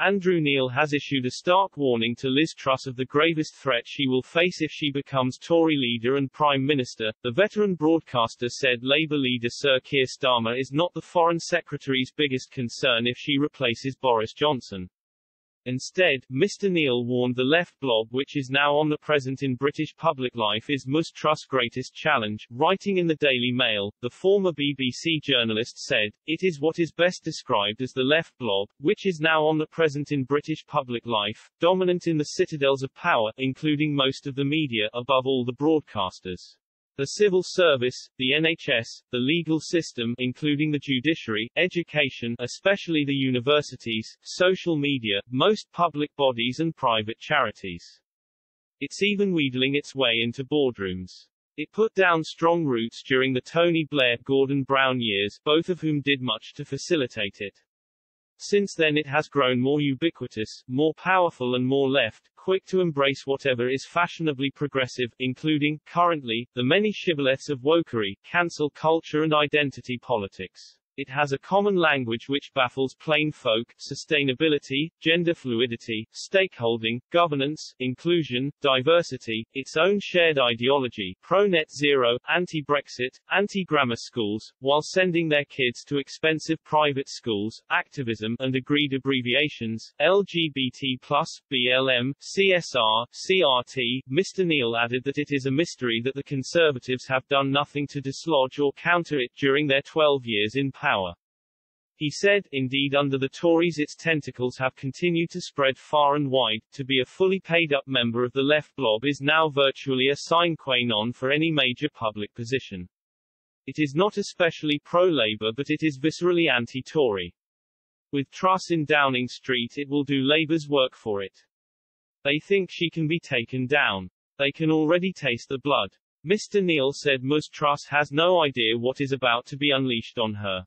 Andrew Neil has issued a stark warning to Liz Truss of the gravest threat she will face if she becomes Tory leader and Prime Minister. The veteran broadcaster said Labour leader Sir Keir Starmer is not the Foreign Secretary's biggest concern if she replaces Boris Johnson. Instead, Mr. Neil warned the left blob which is now omnipresent in British public life is Ms Truss' greatest challenge. Writing in the Daily Mail, the former BBC journalist said, It is what is best described as the left blob, which is now omnipresent in British public life, dominant in the citadels of power, including most of the media, above all the broadcasters. The civil service, the NHS, the legal system including the judiciary, education especially the universities, social media, most public bodies and private charities. It's even wheedling its way into boardrooms. It put down strong roots during the Tony Blair Gordon Brown years, both of whom did much to facilitate it. Since then it has grown more ubiquitous, more powerful and more left, quick to embrace whatever is fashionably progressive, including, currently, the many shibboleths of wokery, cancel culture and identity politics. It has a common language which baffles plain folk, sustainability, gender fluidity, stakeholding, governance, inclusion, diversity, its own shared ideology, pro-net zero, anti-Brexit, anti-grammar schools, while sending their kids to expensive private schools, activism, and agreed abbreviations, LGBT+, BLM, CSR, CRT. Mr. Neil added that it is a mystery that the Conservatives have done nothing to dislodge or counter it during their 12 years in power power. He said, indeed under the Tories its tentacles have continued to spread far and wide, to be a fully paid-up member of the left blob is now virtually a sine qua non for any major public position. It is not especially pro-Labour but it is viscerally anti-Tory. With Truss in Downing Street it will do Labour's work for it. They think she can be taken down. They can already taste the blood. Mr. Neil said Ms. Truss has no idea what is about to be unleashed on her.